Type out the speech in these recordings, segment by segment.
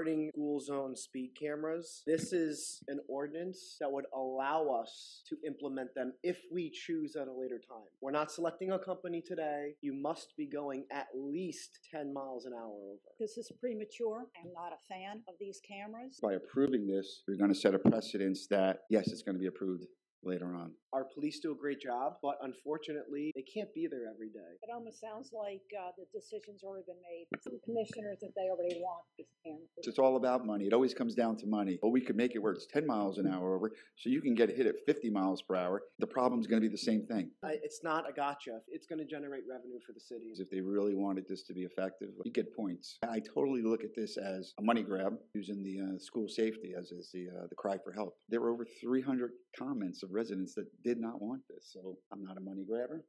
regarding school zone speed cameras, this is an ordinance that would allow us to implement them if we choose at a later time. We're not selecting a company today. You must be going at least 10 miles an hour over. This is premature. I'm not a fan of these cameras. By approving this, you're going to set a precedence that, yes, it's going to be approved later on. Our police do a great job, but unfortunately, they can't be there every day. It almost sounds like uh, the decision's already been made. Some commissioners that they already want these cameras. It's all about money. It always comes down to money. But we could make it where it's 10 miles an hour over, so you can get hit at 50 miles per hour. The problem's going to be the same thing. I, it's not a gotcha. It's going to generate revenue for the city. If they really wanted this to be effective, you get points. I totally look at this as a money grab, using the uh, school safety as, as the, uh, the cry for help. There were over 300 comments of residents that did not want this, so I'm not a money grabber.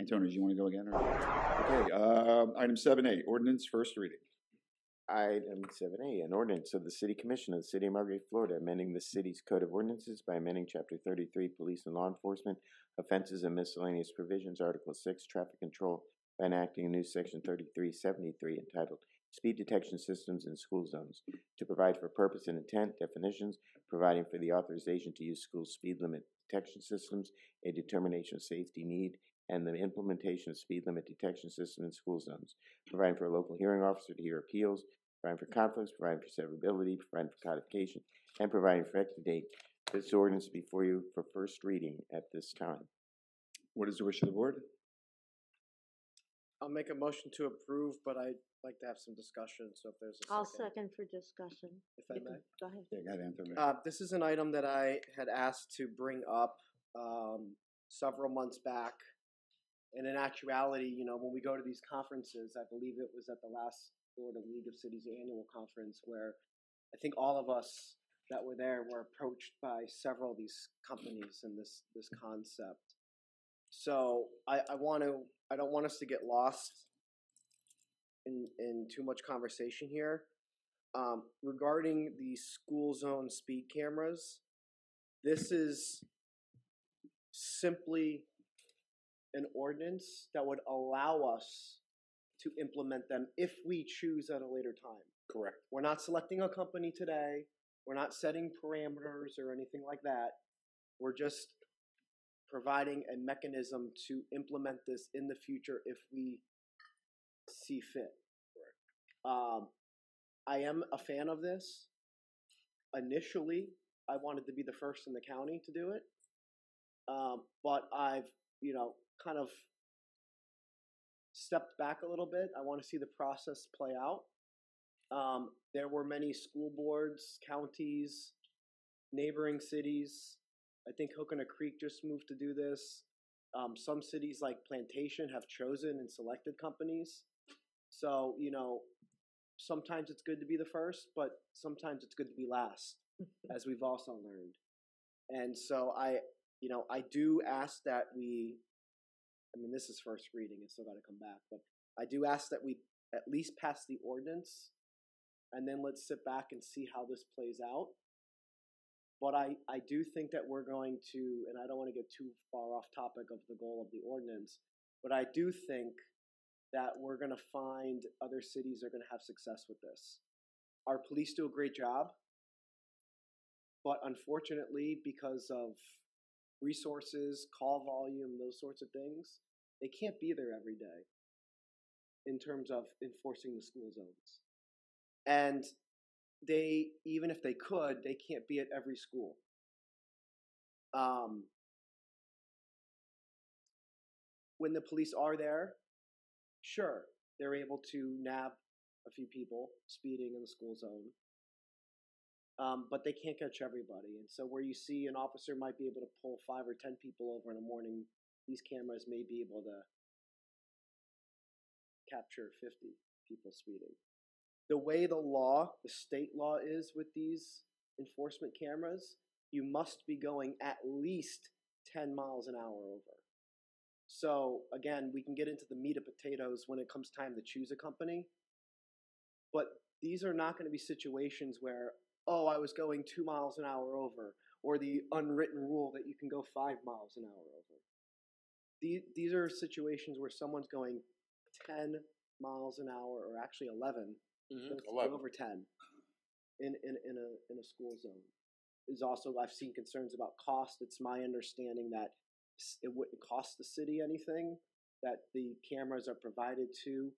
Antonio, do you want to go again? Or? Okay, um, item 7A, ordinance first reading. Item seven A, an ordinance of the City Commission of the City of Margate, Florida, amending the city's code of ordinances by amending chapter thirty-three, Police and Law Enforcement, Offenses and Miscellaneous Provisions, Article six, Traffic Control, by enacting a new section thirty-three seventy-three entitled Speed Detection Systems in School Zones, to provide for purpose and intent, definitions, providing for the authorization to use school speed limit detection systems, a determination of safety need, and the implementation of speed limit detection system in school zones, providing for a local hearing officer to hear appeals, providing for conflicts, providing for severability, providing for codification, and providing for effective date. This ordinance before you for first reading at this time. What is the wish of the board? I'll make a motion to approve, but I'd like to have some discussion, so if there's a I'll second. second for discussion. If I You may. can- Go ahead. Yeah, go ahead, Antonio. Uh, this is an item that I had asked to bring up um, several months back. And in actuality, you know, when we go to these conferences, I believe it was at the last Florida League of Cities annual conference where I think all of us that were there were approached by several of these companies and this this concept. So I, I want to I don't want us to get lost in in too much conversation here. Um, regarding the school zone speed cameras, this is simply an ordinance that would allow us to implement them if we choose at a later time. Correct. We're not selecting a company today. We're not setting parameters or anything like that. We're just providing a mechanism to implement this in the future if we see fit. Um, I am a fan of this. Initially, I wanted to be the first in the county to do it, um, but I've you know kind of stepped back a little bit. I want to see the process play out. Um, there were many school boards, counties, neighboring cities. I think Coconut Creek just moved to do this. Um, some cities like Plantation have chosen and selected companies. So, you know, sometimes it's good to be the first, but sometimes it's good to be last, as we've also learned. And so I, you know, I do ask that we, I mean, this is first reading, it's still got to come back, but I do ask that we at least pass the ordinance and then let's sit back and see how this plays out. But I, I do think that we're going to, and I don't want to get too far off topic of the goal of the ordinance, but I do think that we're going to find other cities are going to have success with this. Our police do a great job, but unfortunately, because of resources, call volume, those sorts of things, they can't be there every day in terms of enforcing the school zones. And they, even if they could, they can't be at every school. Um, when the police are there, sure, they're able to nab a few people speeding in the school zone. Um, but they can't catch everybody. And so, where you see an officer might be able to pull five or ten people over in the morning, these cameras may be able to capture 50 people speeding. The way the law, the state law is with these enforcement cameras, you must be going at least 10 miles an hour over. So, again, we can get into the meat of potatoes when it comes time to choose a company. But these are not going to be situations where, oh, I was going two miles an hour over, or the unwritten rule that you can go five miles an hour over. These, these are situations where someone's going 10 miles an hour, or actually 11 Those- Eleven. over ten in, in, in a in a school zone. Is also I've seen concerns about cost. It's my understanding that it wouldn't cost the city anything. That the cameras are provided to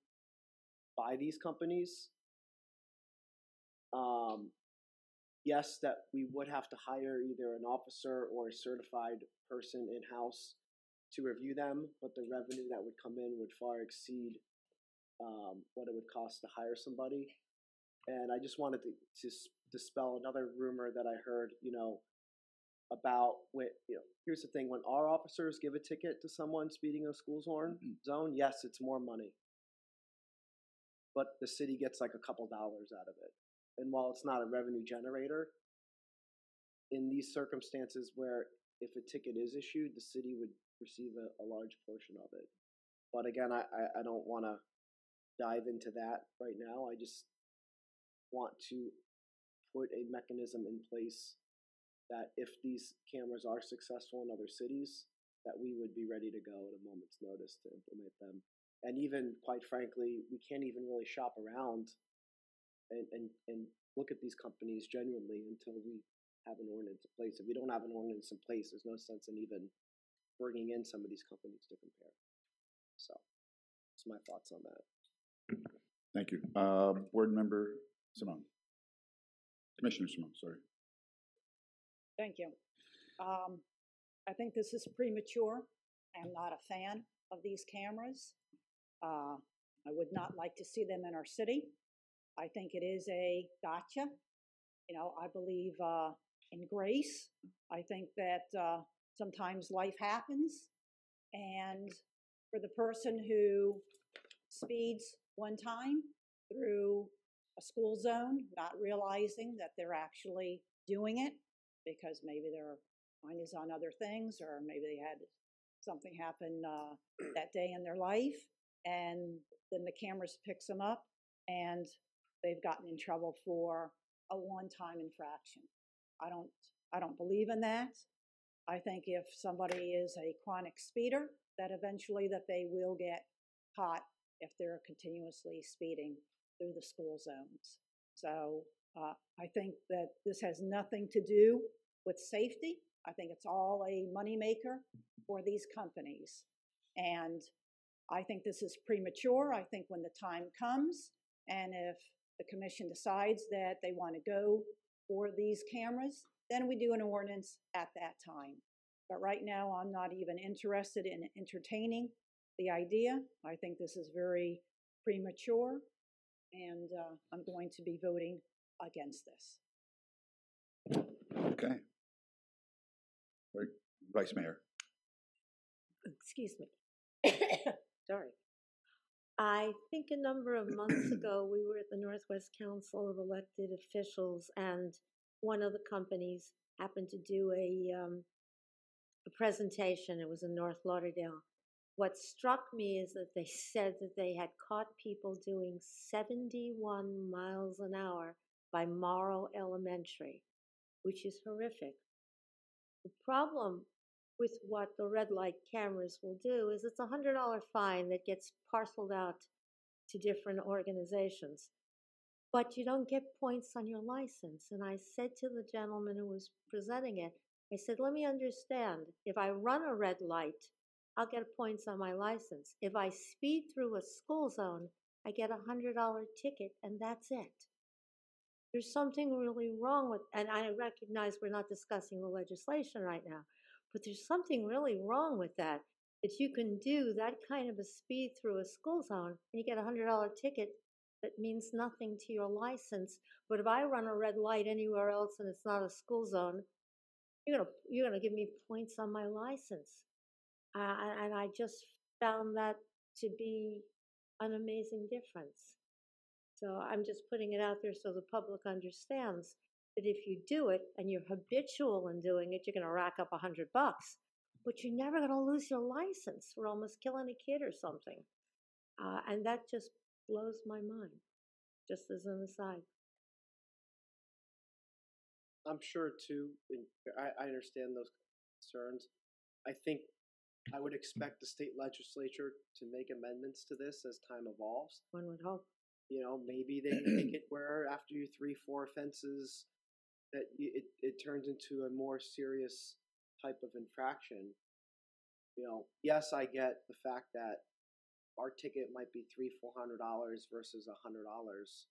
by these companies. Um, yes, that we would have to hire either an officer or a certified person in house to review them, but the revenue that would come in would far exceed um, what it would cost to hire somebody. And I just wanted to, to dispel another rumor that I heard, you know, about when, you know, here's the thing when our officers give a ticket to someone speeding in a school zone, zone, yes, it's more money. But the city gets like a couple dollars out of it. And while it's not a revenue generator, in these circumstances where if a ticket is issued, the city would receive a, a large portion of it. But again, I, I, I don't want to dive into that right now. I just want to put a mechanism in place that if these cameras are successful in other cities, that we would be ready to go at a moment's notice to implement them. And even, quite frankly, we can't even really shop around and, and, and look at these companies genuinely until we have an ordinance in place. If we don't have an ordinance in place, there's no sense in even bringing in some of these companies to compare. So, that's my thoughts on that. Thank you. Uh, Board Member Simone. Commissioner Simone, sorry. Thank you. Um, I think this is premature. I'm not a fan of these cameras. Uh, I would not like to see them in our city. I think it is a gotcha. You know, I believe uh, in grace. I think that uh, sometimes life happens, and for the person who speeds one time through a school zone, not realizing that they're actually doing it because maybe their mind is on other things, or maybe they had something happen uh, that day in their life, and then the cameras picks them up, and they've gotten in trouble for a one-time infraction. I don't, I don't believe in that. I think if somebody is a chronic speeder, that eventually that they will get caught if they're continuously speeding through the school zones. So uh, I think that this has nothing to do with safety. I think it's all a moneymaker for these companies. And I think this is premature. I think when the time comes, and if the commission decides that they want to go for these cameras, then we do an ordinance at that time. But right now, I'm not even interested in entertaining the idea. I think this is very premature, and uh, I'm going to be voting against this. Okay. Right, Vice Mayor. excuse me. Sorry. I think a number of months ago, we were at the Northwest Council of Elected Officials, and one of the companies happened to do a, um, a presentation. It was in North Lauderdale. What struck me is that they said that they had caught people doing 71 miles an hour by Morrow Elementary, which is horrific. The problem with what the red light cameras will do is it's a hundred dollar fine that gets parceled out to different organizations. But you don't get points on your license. And I said to the gentleman who was presenting it, I said, let me understand. If I run a red light, I'll get points on my license. If I speed through a school zone, I get a hundred dollar ticket and that's it. There's something really wrong with, and I recognize we're not discussing the legislation right now, but there's something really wrong with that. That you can do that kind of a speed through a school zone and you get a hundred dollar ticket that means nothing to your license. But if I run a red light anywhere else and it's not a school zone, you're gonna you're gonna give me points on my license. Uh, and- I just found that to be an amazing difference. So I'm just putting it out there so the public understands that if you do it and you're habitual in doing it, you're going to rack up a hundred bucks, but you're never going to lose your license for almost killing a kid or something. Uh, and that just blows my mind, just as an aside. I'm sure too, I, I understand those concerns. I think I would mm. expect the state legislature to make amendments to this as time evolves. One would hope. You know, maybe they make it where after you three, four offenses, that it, it turns into a more serious type of infraction. You know, yes, I get the fact that our ticket might be three, four hundred dollars versus a hundred dollars.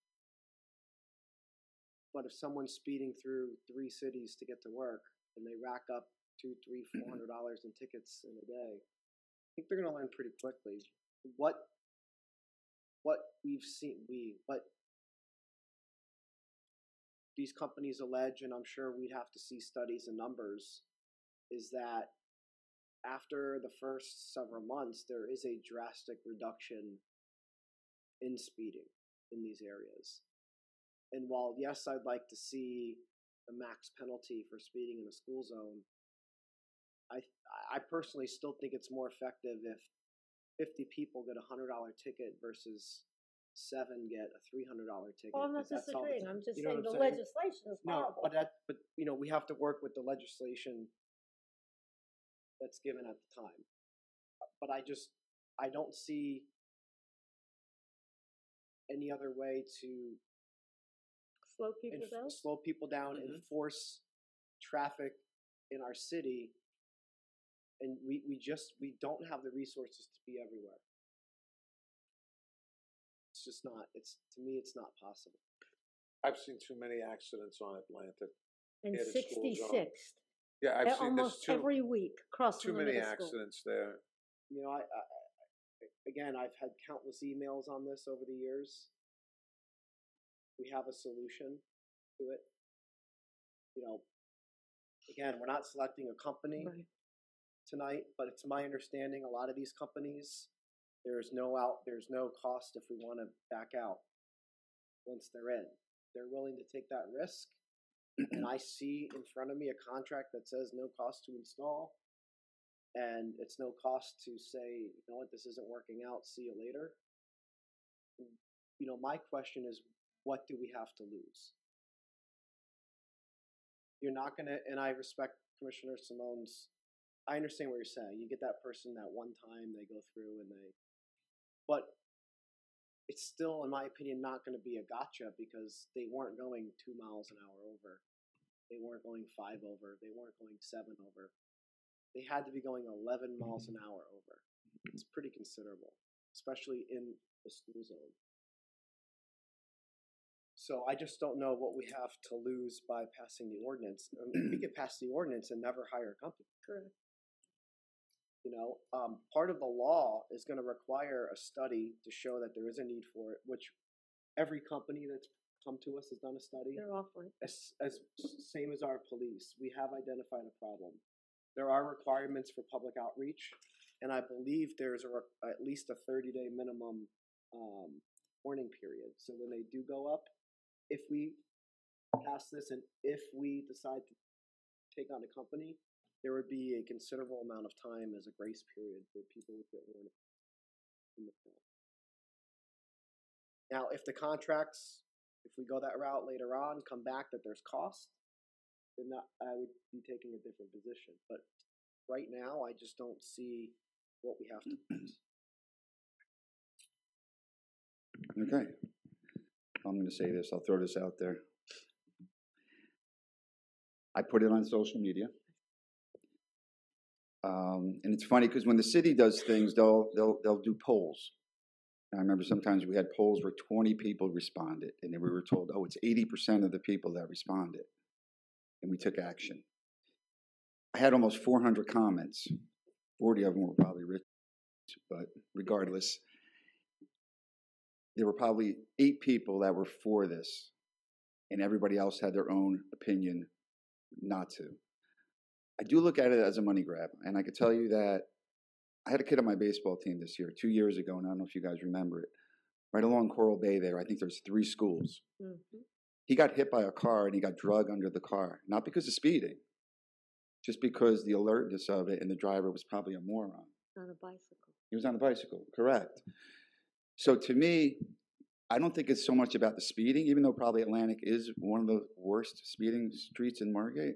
But if someone's speeding through three cities to get to work and they rack up two, three, four mm-hmm. hundred dollars in tickets in a day, I think they're gonna learn pretty quickly what what we've seen we what these companies allege, and I'm sure we'd have to see studies and numbers, is that after the first several months, there is a drastic reduction in speeding in these areas. And while, yes, I'd like to see a max penalty for speeding in a school zone, I, I personally still think it's more effective if 50 people get a $100 ticket versus seven get a $300 ticket. Well, I'm not 'cause that's all disagreeing, I'm just you know saying the saying? legislation is No, horrible. but that, but you know, we have to work with the legislation that's given at the time. But I just, I don't see any other way to Slow people enf- down? slow people down and Mhm. force traffic in our city. And we, we just, we don't have the resources to be everywhere. It's just not, it's, to me, it's not possible. I've seen too many accidents on Atlantic. And at a school zone. sixty-sixth, Yeah, I've seen there's almost too, every week, crossing too the many middle school. accidents there. you know, I, I, I again, I've had countless emails on this over the years. We have a solution to it. You know, again, we're not selecting a company Right. Tonight, but it's my understanding a lot of these companies, there's no out, there's no cost if we want to back out once they're in. They're willing to take that risk. and I see in front of me a contract that says no cost to install and it's no cost to say, you know what, this isn't working out, see you later. You know, my question is, what do we have to lose? You're not gonna, and I respect Commissioner Simone's. I understand what you're saying. You get that person that one time they go through and they, but it's still, in my opinion, not going to be a gotcha because they weren't going two miles an hour over. They weren't going five over. They weren't going seven over they had to be going 11 miles mm-hmm. an hour over. It's pretty considerable, especially in the school zone. So I just don't know what we have to lose by passing the ordinance. I mean, we could pass the ordinance and never hire a company. Correct. You know, um, part of the law is going to require a study to show that there is a need for it, which every company that's come to us has done a study They're offering. as, as same as our police, we have identified a problem. There are requirements for public outreach, and I believe there's a, at least a 30 day minimum um, warning period. So when they do go up, if we pass this and if we decide to take on a company, there would be a considerable amount of time as a grace period where people would get warned. in the fall. Now, if the contracts, if we go that route later on, come back that there's cost, then that, I would be taking a different position. But right now, I just don't see what we have to lose. Okay. I'm going to say this. I'll throw this out there. I put it on social media. Um, and it's funny because when the city does things, they'll they'll they'll do polls. And I remember sometimes we had polls where 20 people responded, and then we were told, "Oh, it's 80% of the people that responded," and we took action. I had almost 400 comments. 40 of them were probably rich, but regardless, there were probably eight people that were for this, and everybody else had their own opinion not to. I do look at it as a money grab, and I could tell you that I had a kid on my baseball team this year, two years ago, and I don't know if you guys remember it. Right along Coral Bay, there, I think there's three schools. Mhm. He got hit by a car and he got drug under the car, not because of speeding, just because the alertness of it, and the driver was probably a moron. On a bicycle. He was on a bicycle, correct. So to me, I don't think it's so much about the speeding, even though probably Atlantic is one of the worst speeding streets in Margate.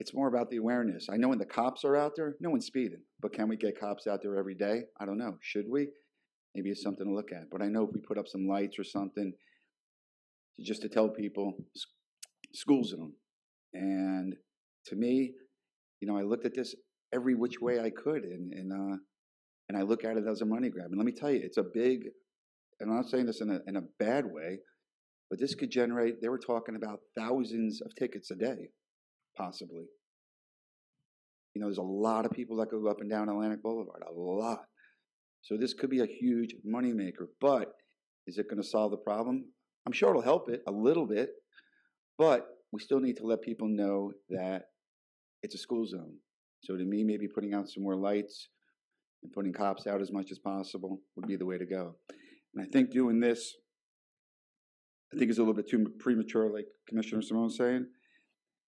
It's more about the awareness. I know when the cops are out there, no one's speeding, but can we get cops out there every day? I don't know. Should we? maybe it's something to look at. But I know if we put up some lights or something, just to tell people, school zone. And to me, you know, I looked at this every which way I could, and and uh, and I look at it as a money grab. And let me tell you, it's a big. And I'm not saying this in a in a bad way, but this could generate. They were talking about thousands of tickets a day, possibly. You know, there's a lot of people that go up and down Atlantic Boulevard, a lot. So this could be a huge moneymaker. But is it going to solve the problem? I'm sure it'll help it a little bit, but we still need to let people know that it's a school zone. So to me, maybe putting out some more lights and putting cops out as much as possible would be the way to go. And I think doing this, I think is a little bit too premature, like Commissioner Simone's saying.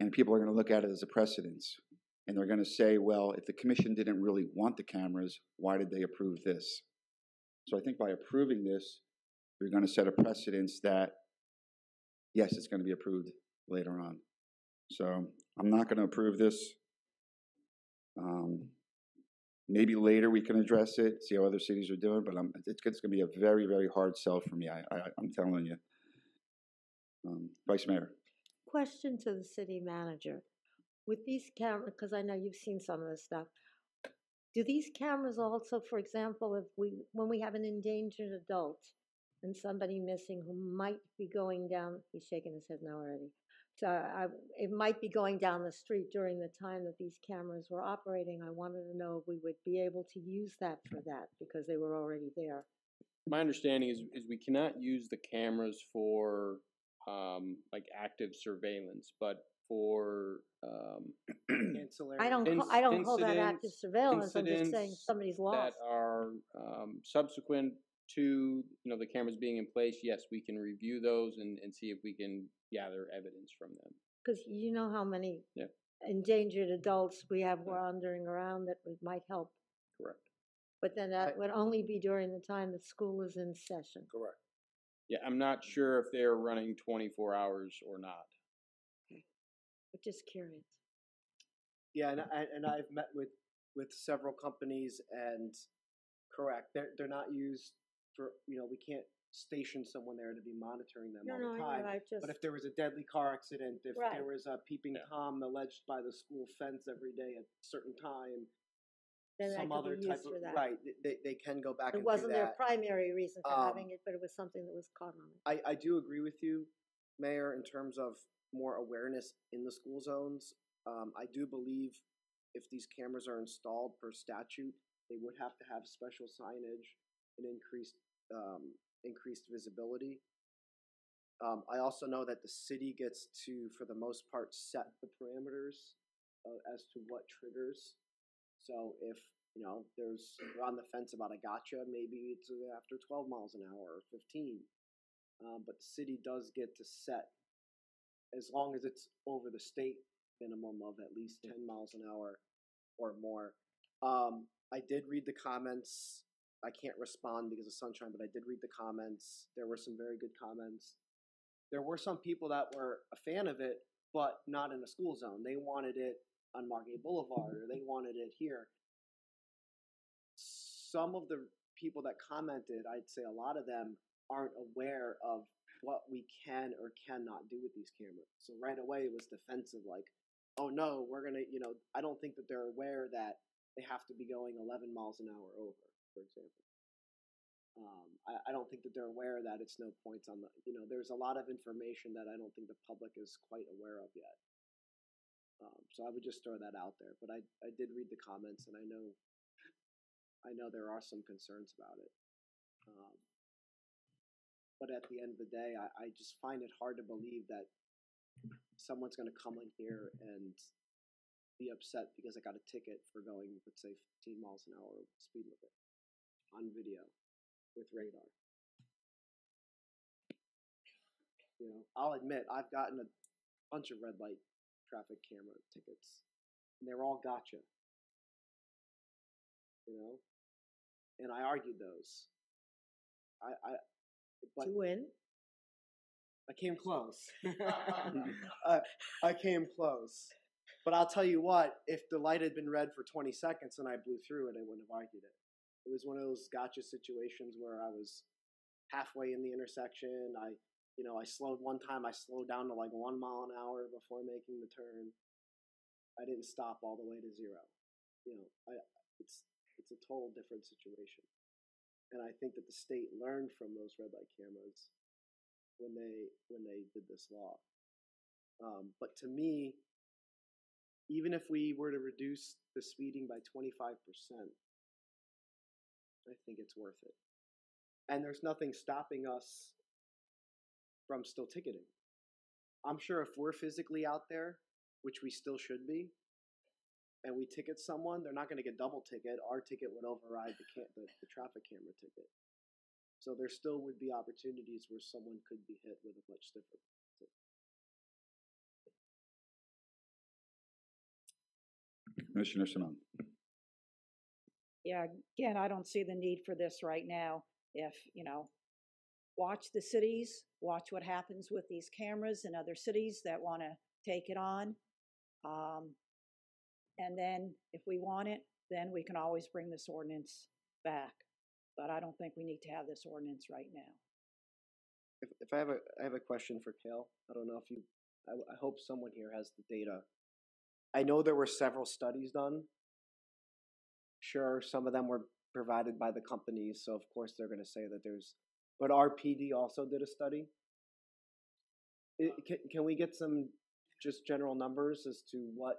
And people are going to look at it as a precedence. And they're going to say, well, if the commission didn't really want the cameras, why did they approve this? So I think by approving this, we're going to set a precedence that, yes, it's going to be approved later on. So I'm not going to approve this. Um, maybe later we can address it, see how other cities are doing, but I'm, it's, it's going to be a very, very hard sell for me. I, I, I'm telling you. Um, Vice Mayor. Question to the city manager. With these cameras, because I know you've seen some of this stuff, do these cameras also, for example, if we, when we have an endangered adult and somebody missing who might be going down, he's shaking his head now already. So I, it might be going down the street during the time that these cameras were operating. I wanted to know if we would be able to use that for that because they were already there. My understanding is, is we cannot use the cameras for um, like active surveillance, but for um, Ancillary. I don't, ca- Inc- I don't call that active surveillance. I'm just saying somebody's somebody's that are um, subsequent to you know the cameras being in place. Yes, we can review those and, and see if we can gather evidence from them. Because you know how many Yeah. endangered adults we have wandering around that would, might help. Correct. But then that would only be during the time that school is in session. Correct. Yeah, I'm not sure if they're running 24 hours or not. Hmm. But just curious. Yeah, and I, and I've met with with several companies, and correct, they're they're not used for you know we can't station someone there to be monitoring them No, all the I time. know, I just, But if there was a deadly car accident, if Right. there was a peeping Yeah. tom alleged by the school fence every day at a certain time, then some other type of that. right, they they can go back It wasn't their primary reason for Um, having it, but it was something that was caught on it. I, I do agree with you, Mayor, in terms of more awareness in the school zones. Um, I do believe if these cameras are installed per statute, they would have to have special signage and increased um, increased visibility. Um, I also know that the city gets to, for the most part, set the parameters uh, as to what triggers. So if you know there's on the fence about a gotcha, maybe it's after 12 miles an hour or 15 um, but the city does get to set as long as it's over the state minimum of at least 10 miles an hour or more. Um, i did read the comments. I can't respond because of sunshine but i did read the comments. There were some very good comments. There were some people that were a fan of it but not in a school zone. They wanted it on margate boulevard or they wanted it here some of the people that commented i'd say a lot of them aren't aware of what we can or cannot do with these cameras. So right away it was defensive, like, oh no, we're gonna, you know, I don't think that they're aware that they have to be going 11 miles an hour over, for example. Um, I, I don't think that they're aware that it's no points on the, you know, there's a lot of information that I don't think the public is quite aware of yet. Um, so I would just throw that out there. But I, I did read the comments and I know, I know there are some concerns about it. Um, but at the end of the day, I, I just find it hard to believe that someone's going to come in here and be upset because I got a ticket for going, let's say, 15 miles an hour speed limit on video with radar. You know, I'll admit I've gotten a bunch of red light traffic camera tickets, and they're all gotcha. You know, and I argued those. I, I but to win? I came close. I, uh, I came close. But I'll tell you what, if the light had been red for 20 seconds and I blew through it, I wouldn't have argued it. It was one of those gotcha situations where I was halfway in the intersection. I, you know, I slowed one time. I slowed down to like one mile an hour before making the turn. I didn't stop all the way to zero. You know, I, it's it's a total different situation, and I think that the state learned from those red light cameras when they when they did this law. Um, but to me, even if we were to reduce the speeding by 25%, I think it's worth it. And there's nothing stopping us from still ticketing. I'm sure if we're physically out there, which we still should be, and we ticket someone, they're not going to get double ticket. Our ticket would override the, cam- the the traffic camera ticket. So there still would be opportunities where someone could be hit with a much stiffer. Commissioner Simone. Yeah, again, I don't see the need for this right now. If, you know, watch the cities, watch what happens with these cameras in other cities that want to take it on. Um, and then if we want it, then we can always bring this ordinance back. But I don't think we need to have this ordinance right now. If, if I have a I have a question for Cale. I don't know if you. I, I hope someone here has the data. I know there were several studies done. Sure, some of them were provided by the companies, so of course they're going to say that there's. But RPD also did a study. I can, can we get some just general numbers as to what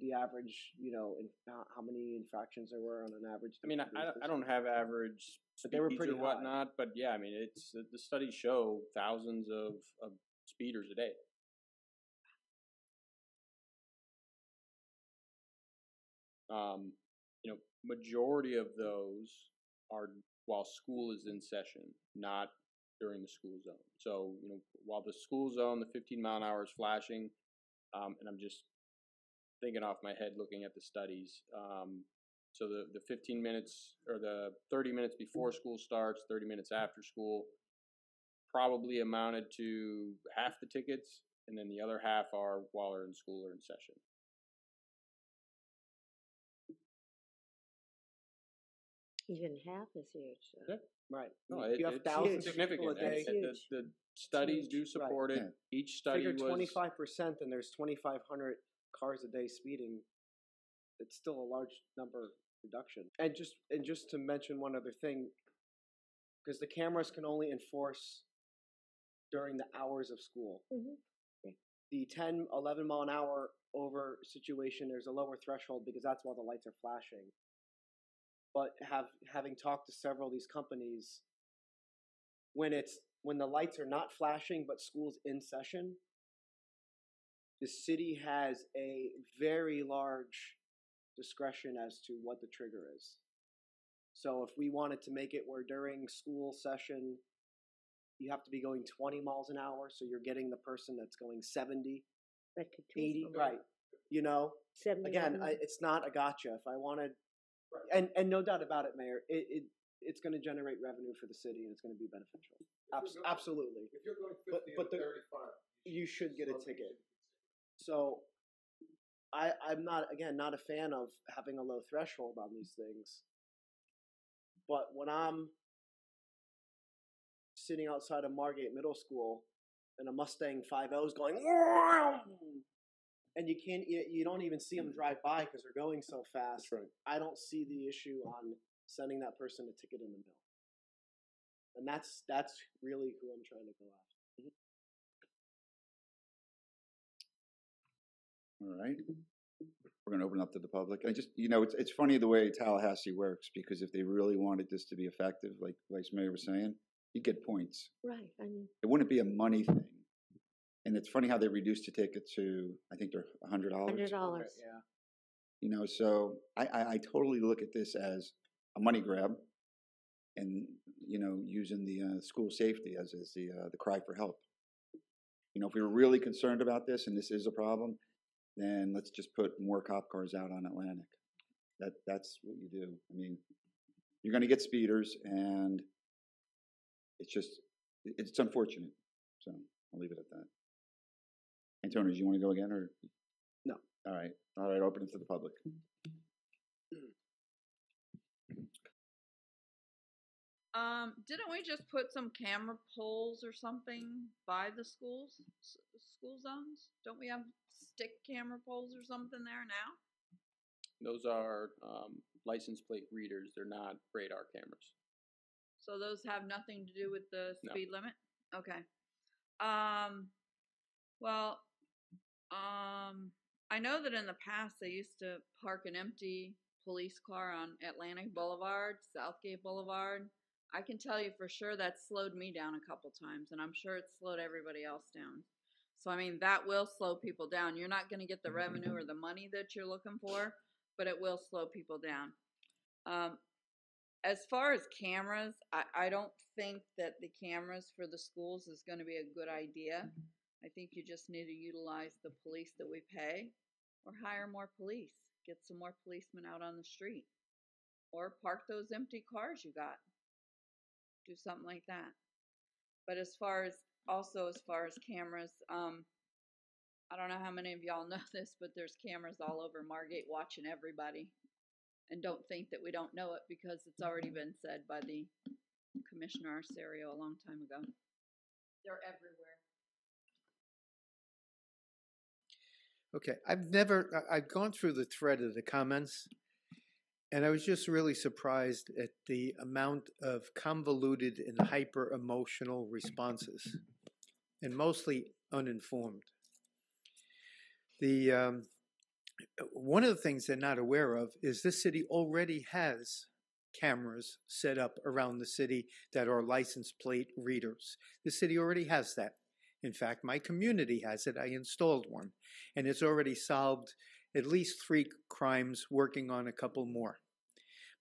the average, you know, in, how, how many infractions there were on an average? I mean, I, I, don't have average But they were pretty or high. whatnot, but yeah, I mean, it's the studies show thousands of, of speeders a day. Um, you know, majority of those are while school is in session, not during the school zone. So, you know, while the school zone, the 15 mile an hour is flashing, um, and I'm just thinking off my head looking at the studies. Um, so the, the 15 minutes or the 30 minutes before school starts, 30 minutes after school, probably amounted to half the tickets, and then the other half are while they're in school or in session. Even half is huge. though. Yeah. Right. No, if it, you have it's thousands of people significant. a day. and it- the, the studies do huge. Right. support it. Yeah. Each study figure was twenty five percent, and there's twenty five hundred cars a day speeding. It's still a large number reduction. And just and just to mention one other thing, because the cameras can only enforce during the hours of school. Mhm. The 10, 11 mile an hour over situation, there's a lower threshold because that's while the lights are flashing. But have having talked to several of these companies, when it's when the lights are not flashing but school's in session, the city has a very large discretion as to what the trigger is. So if we wanted to make it where during school session you have to be going 20 miles an hour, so you're getting the person that's going 70, That could kill 80, right? You know, 70 again, I, it's not a gotcha. If I wanted, and and no doubt about it, Mayor, it, it it's going to generate revenue for the city and it's going to be beneficial. Abs- absolutely, If you're going But- fifty but and the- thirty-five. you should get a ticket. So, I I'm not again not a fan of having a low threshold on these things. But when I'm sitting outside of Margate Middle School and a Mustang 5.0 is going, and you can't, you, you don't even see them mm. drive by because they're going so fast. That's right. I don't see the issue on sending that person a ticket in the mail. And that's that's really who I'm trying to go after. Mm-hmm. All right. We're going to open up to the public. I just, you know, it's, it's funny the way Tallahassee works because if they really wanted this to be effective, like Vice Mayor was saying, you'd get points. Right, I mean, It wouldn't be a money thing. And it's funny how they reduced the ticket to, I think they're a hundred dollars. hundred dollars. Yeah. You know, so I, I, I totally look at this as a money grab and, you know, using the uh, school safety as, as the, uh, the cry for help. You know, if we were really concerned about this and this is a problem, then let's just put more cop cars out on Atlantic. That, that's what you do. I mean, you're going to get speeders and it's just, it's unfortunate. So I'll leave it at that. Antonio, do you want to go again or? No. All right. All right. Open it to the public. Um, didn't we just put some camera poles or something by the schools, s- school zones? Don't we have stick camera poles or something there now? Those are um, license plate readers. They're not radar cameras. So those have nothing to do with the No. speed limit? Okay. Um, well, I know that in the past they used to park an empty police car on Atlantic Boulevard, Southgate Boulevard. I can tell you for sure that slowed me down a couple times, and I'm sure it slowed everybody else down. So, I mean, that will slow people down. You're not going to get the revenue or the money that you're looking for, but it will slow people down. Um, as far as cameras, I, I don't think that the cameras for the schools is going to be a good idea. I think you just need to utilize the police that we pay or hire more police. Get some more policemen out on the street or park those empty cars you got. Do something like that. But as far as also as far as cameras, um, I don't know how many of y'all know this, but there's cameras all over Margate watching everybody and don't think that we don't know it because it's already been said by the Commissioner Arserio a long time ago. They're everywhere. Okay, I've never, I- I've gone through the thread of the comments, and I was just really surprised at the amount of convoluted and hyper emotional responses, and mostly uninformed. The um, one of the things they're not aware of is this city already has cameras set up around the city that are license plate readers. The city already has that. In fact, my community has it. I installed one and it's already solved at least three crimes, working on a couple more.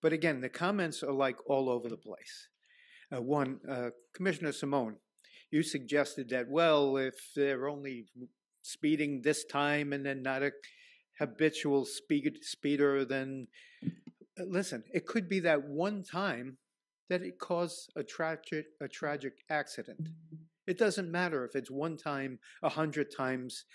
But again, the comments are like all over the place. Uh, one, uh, Commissioner Simone, you suggested that, well, if they're only speeding this time and then not a habitual speed, speeder, then uh, listen, it could be that one time that it caused a tragic, a tragic accident. It doesn't matter if it's one time, a hundred times.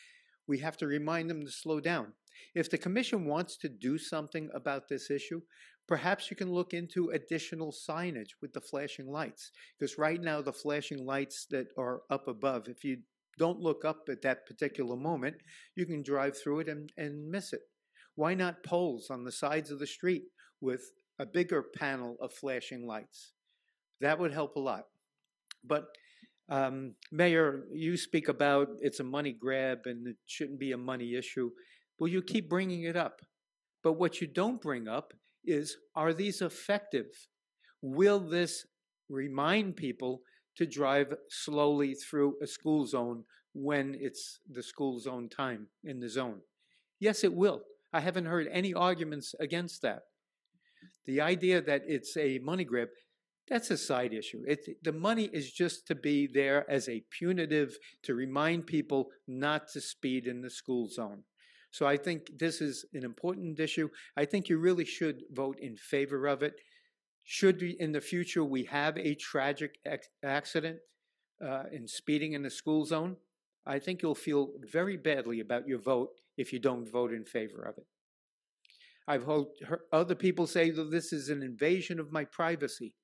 We have to remind them to slow down. If the commission wants to do something about this issue, perhaps you can look into additional signage with the flashing lights. Because right now, the flashing lights that are up above, if you don't look up at that particular moment, you can drive through it and, and miss it. Why not poles on the sides of the street with a bigger panel of flashing lights? That would help a lot. But um, Mayor, you speak about it's a money grab and it shouldn't be a money issue. Well, you keep bringing it up. But what you don't bring up is are these effective? Will this remind people to drive slowly through a school zone when it's the school zone time in the zone? Yes, it will. I haven't heard any arguments against that. The idea that it's a money grab, that's a side issue. It, the money is just to be there as a punitive to remind people not to speed in the school zone. So I think this is an important issue. I think you really should vote in favor of it. Should we, in the future we have a tragic ac- accident uh, in speeding in the school zone, I think you'll feel very badly about your vote if you don't vote in favor of it. I've heard other people say that this is an invasion of my privacy.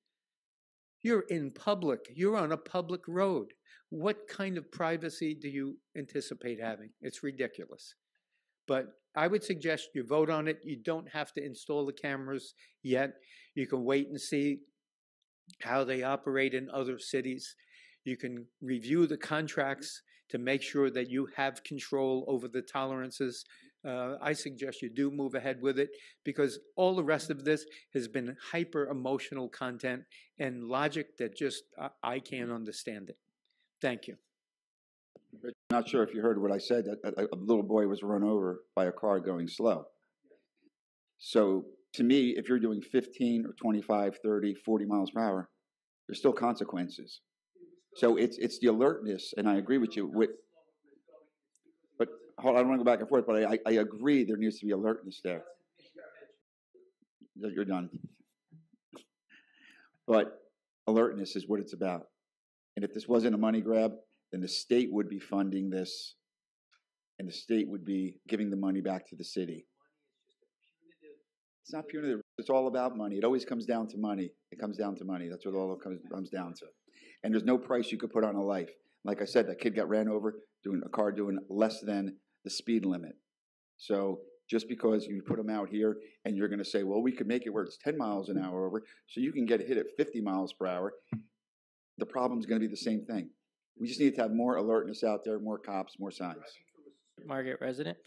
You're in public, you're on a public road. What kind of privacy do you anticipate having? It's ridiculous. But I would suggest you vote on it. You don't have to install the cameras yet. You can wait and see how they operate in other cities. You can review the contracts to make sure that you have control over the tolerances. Uh, I suggest you do move ahead with it because all the rest of this has been hyper emotional content and logic that just I, I can't understand it. Thank you. Not sure if you heard what I said, that a little boy was run over by a car going slow. So to me, if you're doing 15 or 25, 30, 40 miles per hour, there's still consequences. So it's it's the alertness, and I agree with you. With, hold on, I don't want to go back and forth, but I, I agree there needs to be alertness there. You're done. But alertness is what it's about. And if this wasn't a money grab, then the state would be funding this, and the state would be giving the money back to the city. It's not punitive. It's all about money. It always comes down to money. It comes down to money. That's what all it comes, comes down to. And there's no price you could put on a life. Like I said, that kid got ran over doing a car doing less than the speed limit. So just because you put them out here and you're going to say, well, we could make it where it's 10 miles an hour over, so you can get hit at 50 miles per hour, the problem's going to be the same thing. We just need to have more alertness out there, more cops, more signs. Margate resident.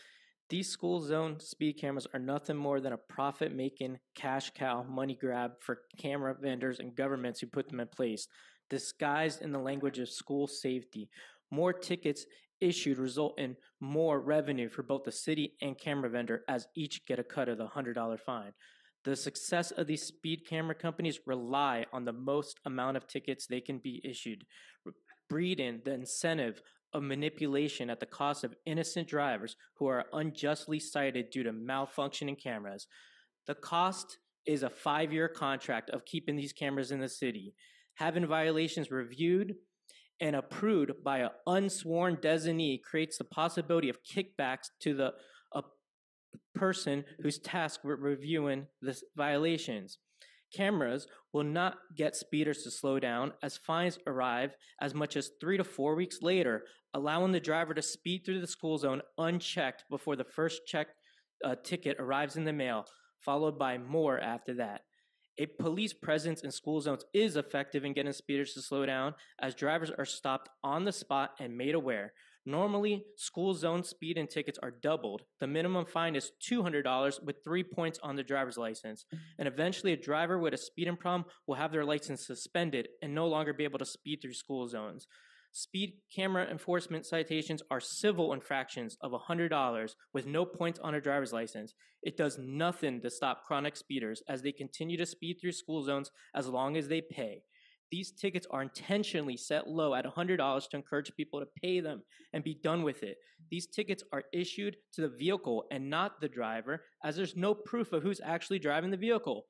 These school zone speed cameras are nothing more than a profit making cash cow money grab for camera vendors and governments who put them in place, disguised in the language of school safety. More tickets issued result in more revenue for both the city and camera vendor as each get a cut of the $100 fine. The success of these speed camera companies rely on the most amount of tickets they can be issued, breeding the incentive of manipulation at the cost of innocent drivers who are unjustly cited due to malfunctioning cameras. The cost is a five year contract of keeping these cameras in the city, having violations reviewed and approved by an unsworn designee creates the possibility of kickbacks to the a person who's tasked with reviewing the violations. Cameras will not get speeders to slow down as fines arrive as much as three to four weeks later, allowing the driver to speed through the school zone unchecked before the first check uh, ticket arrives in the mail, followed by more after that. A police presence in school zones is effective in getting speeders to slow down as drivers are stopped on the spot and made aware. Normally, school zone speed and tickets are doubled. The minimum fine is $200 with three points on the driver's license. And eventually, a driver with a speeding problem will have their license suspended and no longer be able to speed through school zones. Speed camera enforcement citations are civil infractions of $100 with no points on a driver's license. It does nothing to stop chronic speeders as they continue to speed through school zones as long as they pay. These tickets are intentionally set low at $100 to encourage people to pay them and be done with it. These tickets are issued to the vehicle and not the driver, as there's no proof of who's actually driving the vehicle.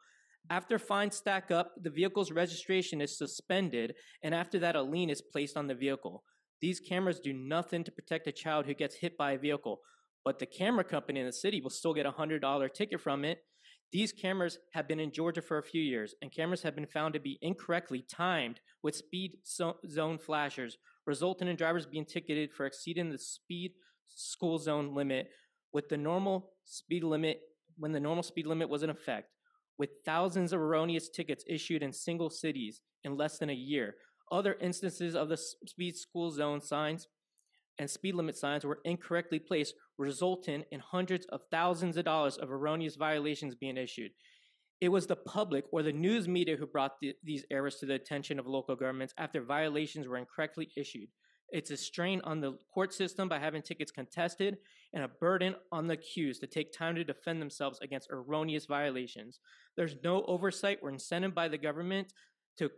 After fines stack up, the vehicle's registration is suspended, and after that, a lien is placed on the vehicle. These cameras do nothing to protect a child who gets hit by a vehicle, but the camera company in the city will still get a $100 ticket from it. These cameras have been in Georgia for a few years, and cameras have been found to be incorrectly timed with speed zone flashers, resulting in drivers being ticketed for exceeding the speed school zone limit with the normal speed limit when the normal speed limit was in effect with thousands of erroneous tickets issued in single cities in less than a year. Other instances of the speed school zone signs and speed limit signs were incorrectly placed, resulting in hundreds of thousands of dollars of erroneous violations being issued. It was the public or the news media who brought the, these errors to the attention of local governments after violations were incorrectly issued. It's a strain on the court system by having tickets contested and a burden on the accused to take time to defend themselves against erroneous violations. There's no oversight or incentive by the government to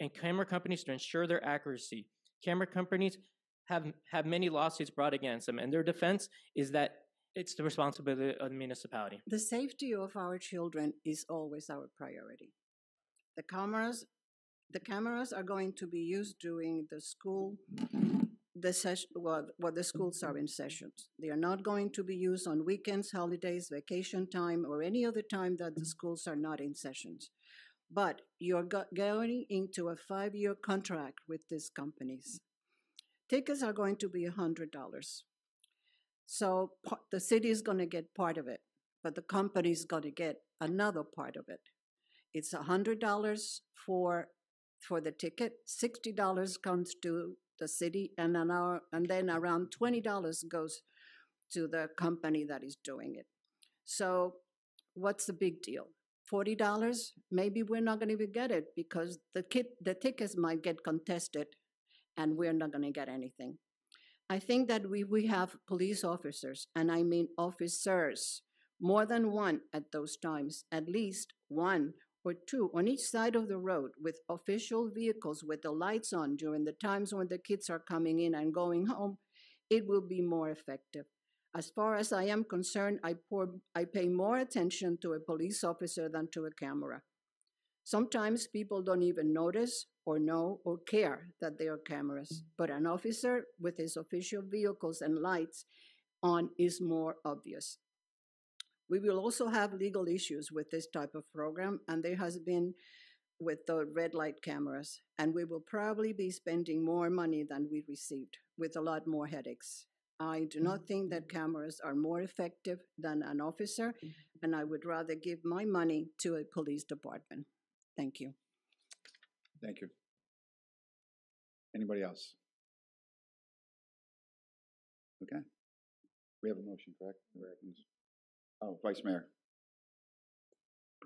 and camera companies to ensure their accuracy. Camera companies have have many lawsuits brought against them, and their defense is that it's the responsibility of the municipality. The safety of our children is always our priority. The cameras the cameras are going to be used during the school, the session, well, well, the schools are in sessions. They are not going to be used on weekends, holidays, vacation time, or any other time that the schools are not in sessions. But you're go- going into a five year contract with these companies. Tickets are going to be $100. So the city is going to get part of it, but the company is going to get another part of it. It's $100 for for the ticket. $60 comes to the city, and, an hour, and then around $20 goes to the company that is doing it. So, what's the big deal? $40? Maybe we're not going to even get it because the, kit, the tickets might get contested and we're not going to get anything. I think that we, we have police officers, and I mean officers, more than one at those times, at least one or two on each side of the road with official vehicles with the lights on during the times when the kids are coming in and going home, it will be more effective. As far as I am concerned, I, pour, I pay more attention to a police officer than to a camera. Sometimes people don't even notice or know or care that they are cameras, but an officer with his official vehicles and lights on is more obvious. We will also have legal issues with this type of program, and there has been with the red light cameras, and we will probably be spending more money than we received with a lot more headaches. I do not mm-hmm. think that mm-hmm. cameras are more effective than an officer, mm-hmm. and I would rather give my money to a police department. Thank you. Thank you. Anybody else? Okay. We have a motion, correct? Oh, Vice Mayor.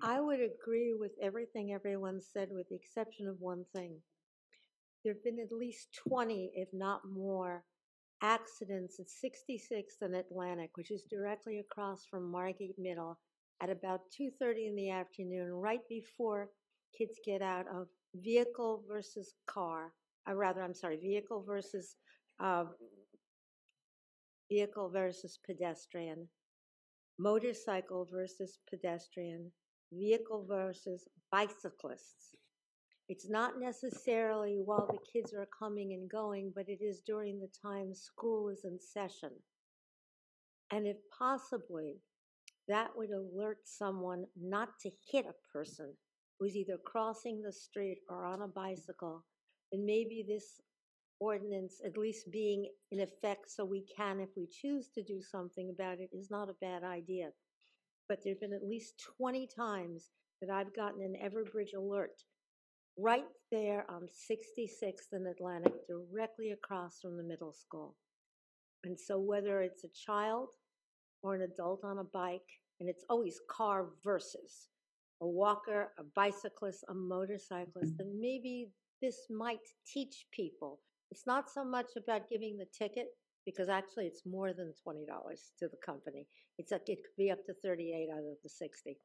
I would agree with everything everyone said, with the exception of one thing. There have been at least 20, if not more, accidents at 66th and Atlantic, which is directly across from Margate Middle, at about 2:30 in the afternoon, right before kids get out of vehicle versus car. Or rather, I'm sorry, vehicle versus uh, vehicle versus pedestrian, motorcycle versus pedestrian, vehicle versus bicyclists. It's not necessarily while the kids are coming and going, but it is during the time school is in session. And if possibly, that would alert someone not to hit a person who's either crossing the street or on a bicycle, then maybe this ordinance, at least being in effect so we can, if we choose to do something about it, is not a bad idea. But there have been at least 20 times that I've gotten an Everbridge alert right there on 66th and Atlantic, directly across from the middle school. And so, whether it's a child or an adult on a bike, and it's always car versus a walker, a bicyclist, a motorcyclist, mm-hmm. then maybe this might teach people. It's not so much about giving the ticket, because actually it's more than $20 to the company. It's like it could be up to 38 out of the 60.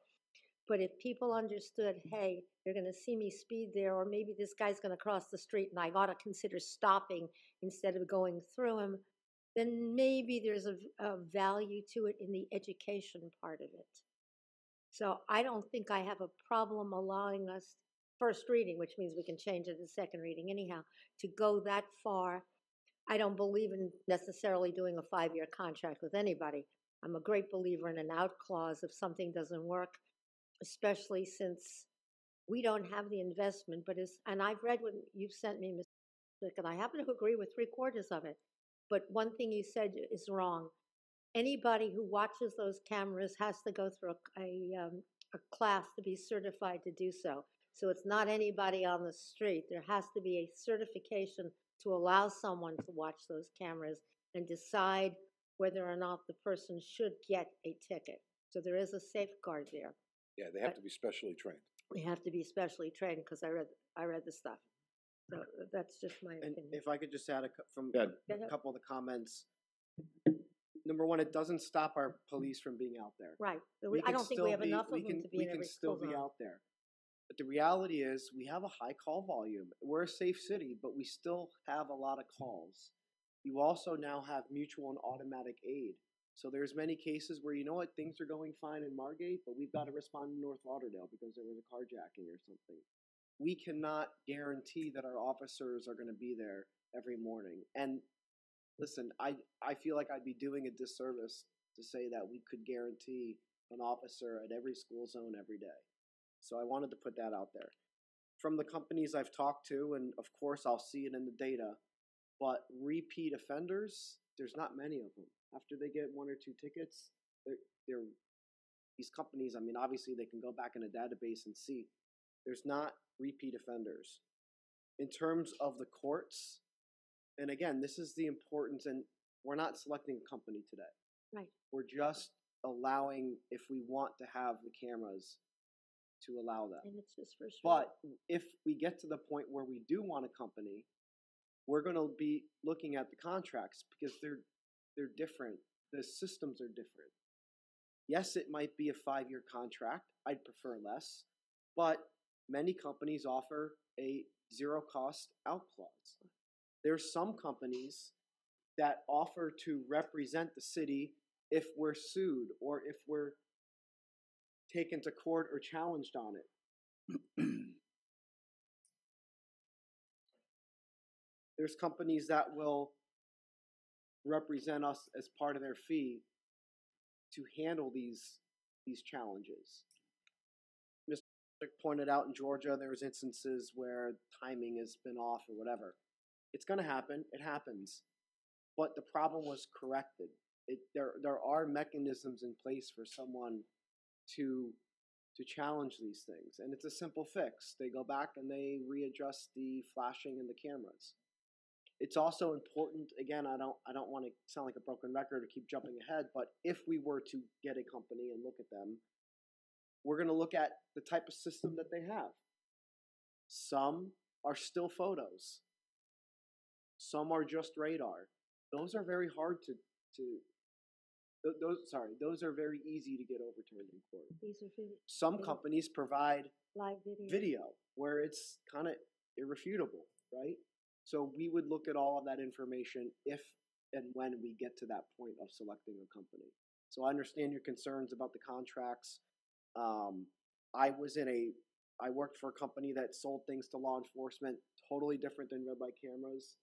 But if people understood, mm. hey, you're going to see me speed there, or maybe this guy's going to cross the street and I got to consider stopping instead of going through him, then maybe there's a, a, value to it in the education part of it. So I don't think I have a problem allowing us first reading, which means we can change it to second reading anyhow, to go that far. I don't believe in necessarily doing a five year contract with anybody. I'm a great believer in an out clause if something doesn't work especially since we don't have the investment. But as and I've read what you've sent me, Mr. and I happen to agree with three quarters of it. But one thing you said is wrong. Anybody who watches those cameras has to go through a, a, um, a class to be certified to do so. So it's not anybody on the street. There has to be a certification to allow someone to watch those cameras and decide whether or not the person should get a ticket. So there is a safeguard there. Yeah, they have to be specially trained. We have to be specially trained because I read I read the stuff. So that's just my And opinion. if I could just add a, from Go a couple of the comments. Number one, it doesn't stop our police from being out there. Right. We we- I can don't think we still have be- enough we of them can- to be we in can every still be zone. out there. But the reality is, we have a high call volume. We're a safe city, but we still have a lot of hmm. calls. You also now have mutual and automatic aid. So there's many cases where you know what things are going fine in Margate, but we've got to respond in North Lauderdale because there was a carjacking or something. We cannot guarantee that our officers are going to be there every morning. And listen, I I feel like I'd be doing a disservice to say that we could guarantee an officer at every school zone every day. So I wanted to put that out there. From the companies I've talked to, and of course I'll see it in the data, but repeat offenders, there's not many of them. After they get one or two tickets, they're, they're these companies. I mean, obviously they can go back in a database and see. There's not repeat offenders. In terms of the courts, and again, this is the importance, and we're not selecting a company today. Right. We're just allowing if we want to have the cameras to allow them. And it's just first. reading. But if we get to the point where we do want a company, we're going to be looking at the contracts because they're they're different. The systems are different. Yes, it might be a five-year contract. I'd prefer less, but many companies offer a zero-cost out clause. There's some companies that offer to represent the city if we're sued or if we're taken to court or challenged on it. There's companies that will represent us as part of their fee to handle these these challenges. Mr. pointed out in Georgia, there's instances where timing has been off or whatever. It's going to happen. It happens, but the problem was corrected. It, there there are mechanisms in place for someone to to challenge these things, and it's a simple fix. They go back and they readjust the flashing and the cameras. It's also important. Again, I don't I don't want to sound like a broken record or keep jumping ahead, but if we were to get a company and look at them, we're going to look at the type of system that they have. Some are still photos. Some are just radar. Those are very hard to to th- those sorry, those are very easy to get overturned in court. These are Some Video. companies provide live video. video where it's kind of irrefutable, right? So we would look at all of that information if and when we get to that point of selecting a company. So I understand your concerns about the contracts. Um, I was in a, I worked for a company that sold things to law enforcement, totally different than red light cameras.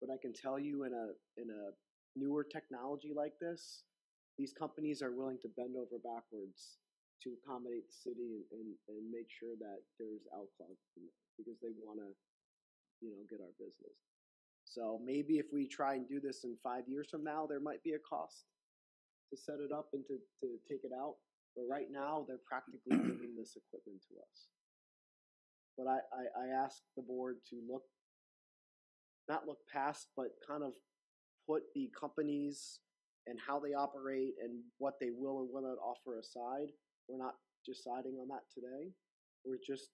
But I can tell you, in a in a newer technology like this, these companies are willing to bend over backwards to accommodate the city and, and, and make sure that there's outcloud because they want to, you know, get our business. So maybe if we try and do this in five years from now, there might be a cost to set it up and to, to take it out. But right now, they're practically giving this equipment to us. But I, I, I ask the board to look, not look past, but kind of put the companies and how they operate and what they will and will not offer aside. We're not deciding on that today. We're just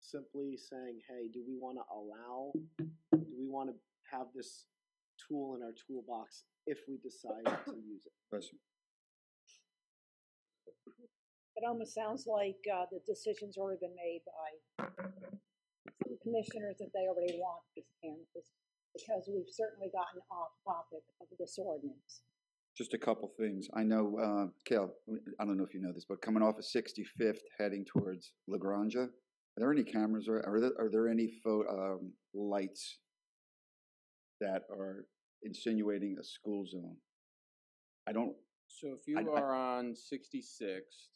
simply saying, hey, do we want to allow, do we want to have this tool in our toolbox if we decide to use it? Question. It almost sounds like uh, the decision's already been made by some commissioners that they already want these cameras because we've certainly gotten off topic of this ordinance. Just a couple things. I know, uh, Cale, I don't know if you know this, but coming off of 65th heading towards La Granja, are there any cameras or are there, are there any pho- um, lights that are insinuating a school zone? I don't, So if you I- I- are on 66th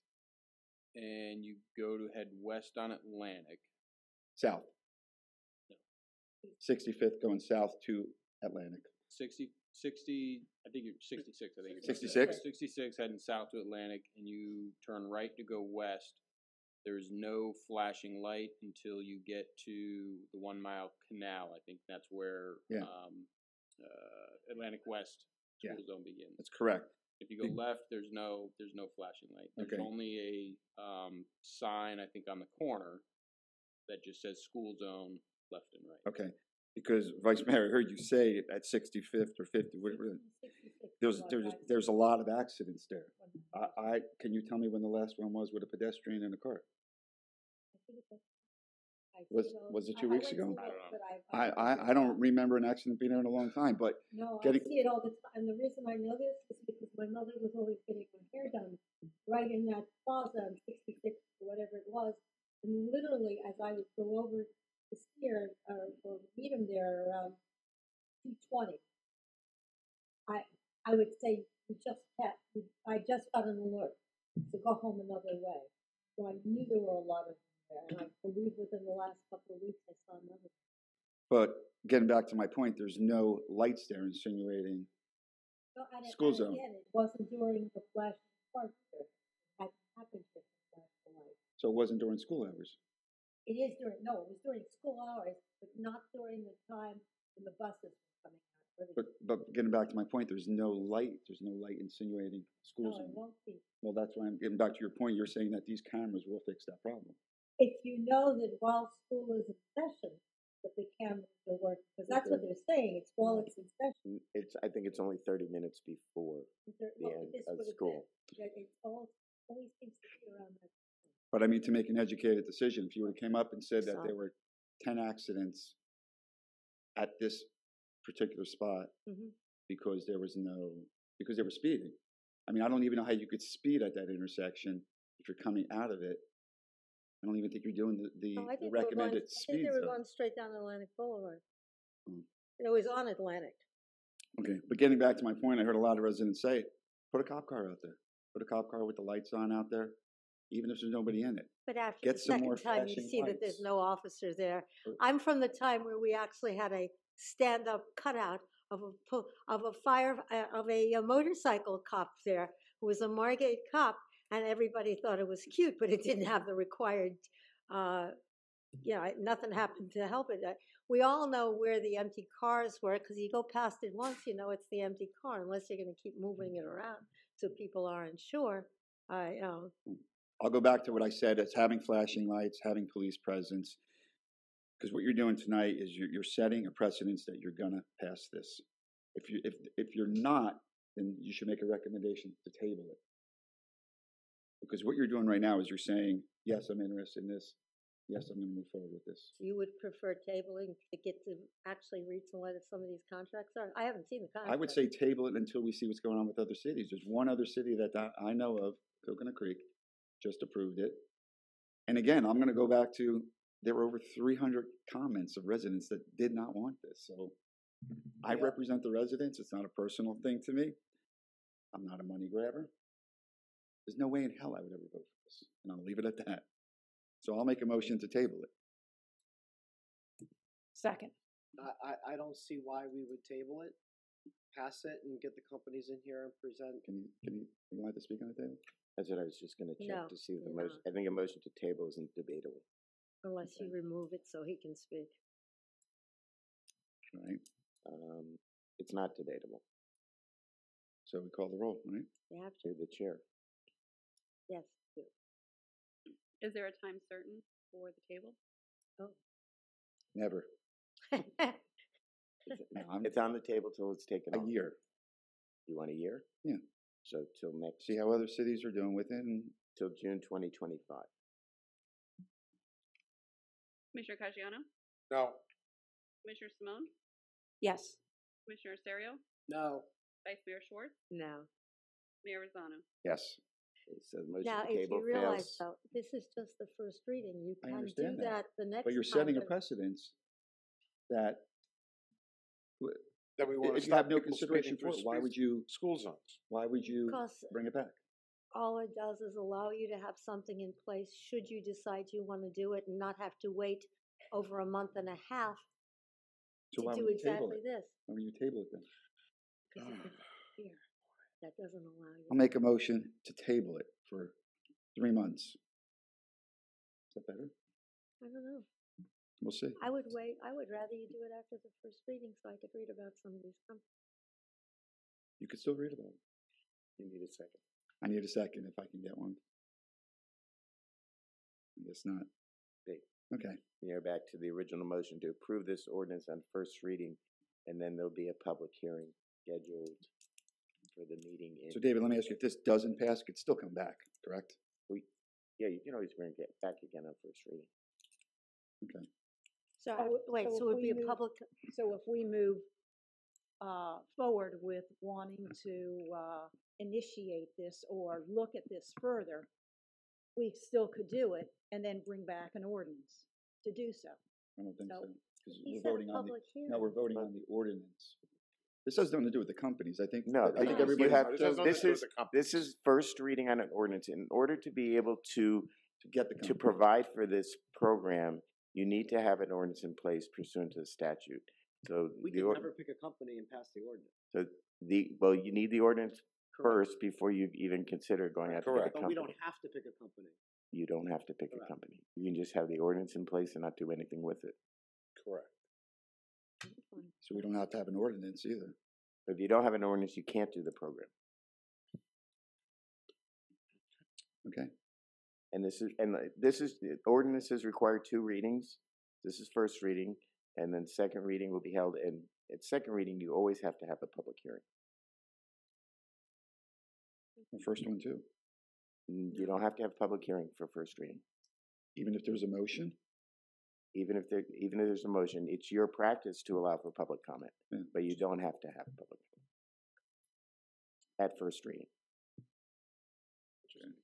and you go to head west on Atlantic, south. No. 65th going south to Atlantic. 60, 60, I think you're 66, I think you're 66? 66 heading south to Atlantic and you turn right to go west. There's no flashing light until you get to the one mile canal. I think that's where Yeah. um, uh, Atlantic West Yeah. school zone begins. That's correct. If you go Big- left, there's no there's no flashing light. There's Okay. only a um, sign I think on the corner that just says school zone left and right. Okay. Because Vice Mayor, I heard you say at 65th or 50, whatever, there's, there's, there's a lot of accidents there. I, I, can you tell me when the last one was with a pedestrian and a car? Was, was it two weeks ago? I don't know. I, I, I don't remember an accident being there in a long time, but No, I getting, see it all the time. And the reason I know this is because my mother was always getting her hair done right in that plaza on 66 or whatever it was. And literally, as I would go over to see her or, or meet him there around 220, I I would say, "You just kept. I just got an alert to go home another way." So I knew there were a lot of them there, and I believe within the last couple of weeks I saw another. but getting back to my point, there's no lights there insinuating, No, it- School zone. Again, it wasn't during the flash part. It had happened the flash light. so it wasn't during school hours. It is during, no, it was during school hours, but not during the time when the buses were coming out. or the- But, but getting back to my point, there's no light, there's no light insinuating schools. No, it zone. won't be. Well, that's why I'm getting back to your point. You're saying that these cameras will fix that problem. If you know that while school is in session, that the cameras are working, because that's what they're saying, it's while it's in session. It's, I think it's only thirty minutes before They're- the well, end this of would have school. been- yeah, It's all, always seems to be around that. But I mean, to make an educated decision, if you would have came up and said that there were ten accidents at this particular spot Mhm. because there was no, because they were speeding. I mean, I don't even know how you could speed at that intersection if you're coming out of it. I don't even think you're doing the, the Oh, I the think they were going, recommended I think speed they were zone. going straight down Atlantic Boulevard. Mm. It was on Atlantic. Okay, but getting back to my point, I heard a lot of residents say, put a cop car out there. Put a cop car with the lights on out there. Even if there's nobody in it. But after Get the some more second time, you flashing see that there's lights. no officer there. I'm from the time where we actually had a stand-up cutout of a, po- of a fire, uh, of a uh, motorcycle cop there, who was a Margate cop, and everybody thought it was cute, but it didn't have the required, uh, you know, nothing happened to help it. Uh, We all know where the empty cars were, because you go past it once, you know it's the empty car, unless you're gonna keep moving it around, so people aren't sure. I, um, I'll go back to what I said, it's having flashing lights, having police presence. Because what you're doing tonight is you're, you're setting a precedence that you're gonna pass this. If you, if, if you're not, then you should make a recommendation to table it. Because what you're doing right now is you're saying, yes, I'm interested in this, yes, I'm gonna move forward with this. you would prefer tabling to get to actually read some what some of these contracts are? I haven't seen the contract. I would say table it until we see what's going on with other cities. There's one other city that I I know of, Coconut Creek, just approved it. And again, I'm gonna go back to, there were over three hundred comments of residents that did not want this, so. I Yeah. represent the residents, it's not a personal thing to me. I'm not a money grabber. There's no way in hell I would ever vote for this, and I'll leave it at that. So I'll make a motion to table it. Second. I, I, I don't see why we would table it, pass it, and get the companies in here and present. Can you, can you, you want to speak on the table? That's what I was just gonna No, check to see if the you're motion, I think a motion to table isn't debatable. Unless you remove it so he can speak. Right, Um, it's not debatable. so we call the roll, right? You have to, You're the chair. yes. do. Is there a time certain for the table? Never. It's, No, I'm- it's on the table till it's taken A off. year. You want a year? Yeah. So till next, See how other cities are doing with it, and till June twenty twenty-five. Commissioner Caggiano? No, Commissioner Simone? Yes. Commissioner Serio? No, Vice Mayor Schwartz? No. Mayor Ruzzano? yes, So the motion Now, to if table you realize fails. though, this is just the first reading. You I can do understand that. that the next but you're time, setting a but- precedence that that we want to if you have no people consideration speeding for through it, why would you, School zones. why would you Because bring it back? all it does is allow you to have something in place should you decide you want to do it and not have to wait over a month and a half So to why do would you table exactly it? this. Why would you table it then? Because of fear. That doesn't allow you. I'll make a motion to table it for three months. Is that better? I don't know. We'll see. I would wait, I would rather you do it after the first reading so I could read about some of these companies. You could still read about it. You need a second. I need a second if I can get one. I guess not. Okay. Okay, You're back to the original motion to approve this ordinance on first reading, and then there'll be a public hearing scheduled for the meeting in. so David, let me ask you, if this doesn't pass, it could still come back, correct? We, yeah, you can always bring it back again on first reading. Okay. So, Oh, wait, so so if it would we be a move- public, So if we move uh, forward with wanting to uh, initiate this or look at this further, we still could do it and then bring back an ordinance to do so. I don't think No. so. 'cause he we're said voting on the, public hearing. no, we're voting on the ordinance. This has nothing to do with the companies. I think, No, I the- think you everybody, have This to- has this to do with is, this is first reading on an ordinance. In order to be able to, to get the to company. provide for this program, you need to have an ordinance in place pursuant to the statute. So we the, can or- never pick a company and pass the ordinance. so the, well, you need the ordinance Correct. first before you even consider going out to pick a Correct. But we don't have to pick a company. You don't have to pick a company. You can just have the ordinance in place and not do anything with it. Correct. So we don't have to have an ordinance either. If you don't have an ordinance, you can't do the program. Okay, And this is, and this is, the ordinances require two readings. This is first reading, and then second reading will be held, and at second reading, you always have to have a public hearing. the first one too. Mm, You don't have to have a public hearing for first reading. Even if there's a motion, Even if there, even if there's a motion, it's your practice to allow for public comment, Yeah. but you don't have to have a public hearing at first reading.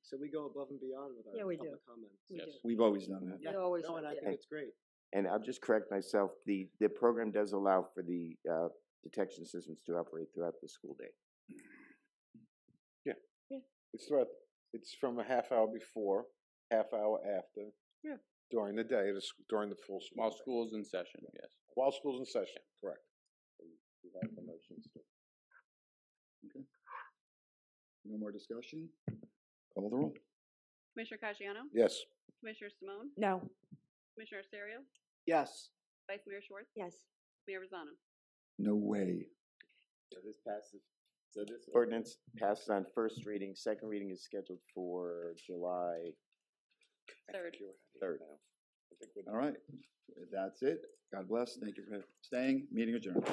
So we go above and beyond with our Yeah, we do. public comments. We Yes. do. we've always done that. We always No, and I have, think it's great. And I'll just correct myself, the, the program does allow for the, uh, detection systems to operate throughout the school day. Yeah. Yeah. It's throughout, it's from a half hour before half hour after. Yeah. During the day, the s- during the full school. While day. school's in session, yes. While school's in session, correct. You have the motions to No more discussion? Call the roll. Commissioner Caggiano? Yes. Commissioner Simone? No. Commissioner Serio? Yes. Vice Mayor Schwartz? Yes. Mayor Ruzzano? No way. So this passes, so this ordinance passes on first reading, second reading is scheduled for July Third. third. All right, that's it. God bless. Thank you for staying. Meeting adjourned.